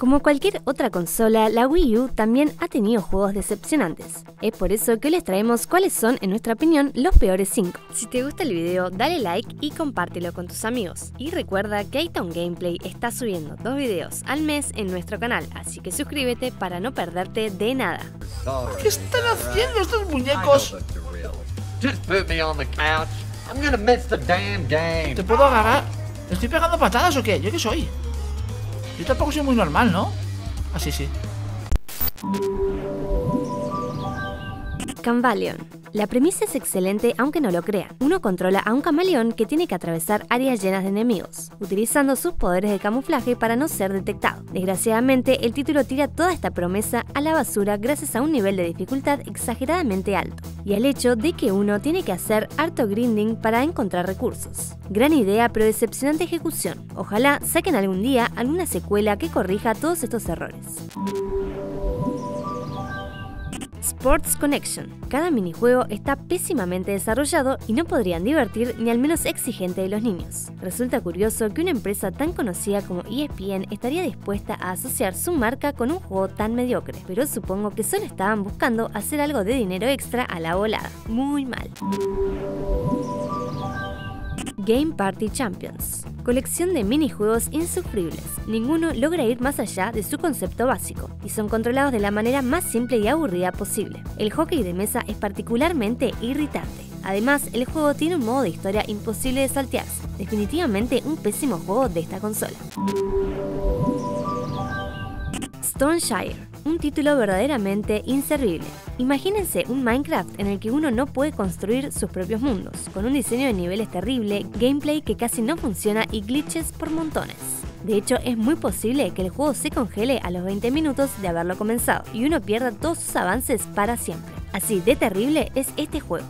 Como cualquier otra consola, la Wii U también ha tenido juegos decepcionantes. Es por eso que les traemos cuáles son, en nuestra opinión, los peores 5. Si te gusta el video, dale like y compártelo con tus amigos. Y recuerda que Itown Gameplay está subiendo dos videos al mes en nuestro canal, así que suscríbete para no perderte de nada. ¿Qué están haciendo estos muñecos? ¿Te puedo agarrar? ¿Estoy pegando patadas o qué? ¿Yo qué soy? Yo tampoco soy muy normal, ¿no? Así sí. Camaleon. La premisa es excelente aunque no lo crean. Uno controla a un camaleón que tiene que atravesar áreas llenas de enemigos, utilizando sus poderes de camuflaje para no ser detectado. Desgraciadamente, el título tira toda esta promesa a la basura gracias a un nivel de dificultad exageradamente alto, y al hecho de que uno tiene que hacer harto grinding para encontrar recursos. Gran idea pero decepcionante ejecución. Ojalá saquen algún día alguna secuela que corrija todos estos errores. Sports Connection. Cada minijuego está pésimamente desarrollado y no podrían divertir ni al menos exigente de los niños. Resulta curioso que una empresa tan conocida como ESPN estaría dispuesta a asociar su marca con un juego tan mediocre, pero supongo que solo estaban buscando hacer algo de dinero extra a la volada. Muy mal. Game Party Champions. Colección de minijuegos insufribles. Ninguno logra ir más allá de su concepto básico y son controlados de la manera más simple y aburrida posible. El hockey de mesa es particularmente irritante. Además, el juego tiene un modo de historia imposible de saltearse. Definitivamente un pésimo juego de esta consola. Stoneshire un título verdaderamente inservible. Imagínense un Minecraft en el que uno no puede construir sus propios mundos, con un diseño de niveles terrible, gameplay que casi no funciona y glitches por montones. De hecho, es muy posible que el juego se congele a los 20 minutos de haberlo comenzado y uno pierda todos sus avances para siempre. Así de terrible es este juego.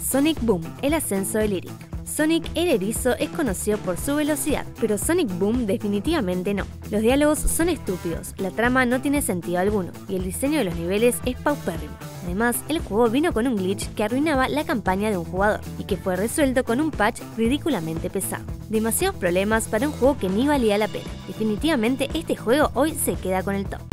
Sonic Boom, el ascenso de Lyric. Sonic el erizo es conocido por su velocidad, pero Sonic Boom definitivamente no. Los diálogos son estúpidos, la trama no tiene sentido alguno y el diseño de los niveles es paupérrimo. Además, el juego vino con un glitch que arruinaba la campaña de un jugador y que fue resuelto con un patch ridículamente pesado. Demasiados problemas para un juego que ni valía la pena. Definitivamente este juego hoy se queda con el top.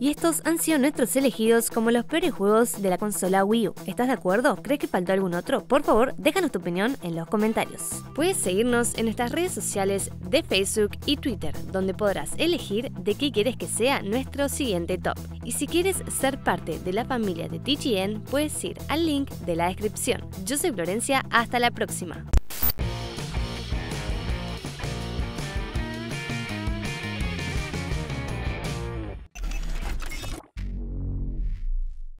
Y estos han sido nuestros elegidos como los peores juegos de la consola Wii U. ¿Estás de acuerdo? ¿Crees que faltó algún otro? Por favor, déjanos tu opinión en los comentarios. Puedes seguirnos en nuestras redes sociales de Facebook y Twitter, donde podrás elegir de qué quieres que sea nuestro siguiente top. Y si quieres ser parte de la familia de TGN, puedes ir al link de la descripción. Yo soy Florencia, hasta la próxima.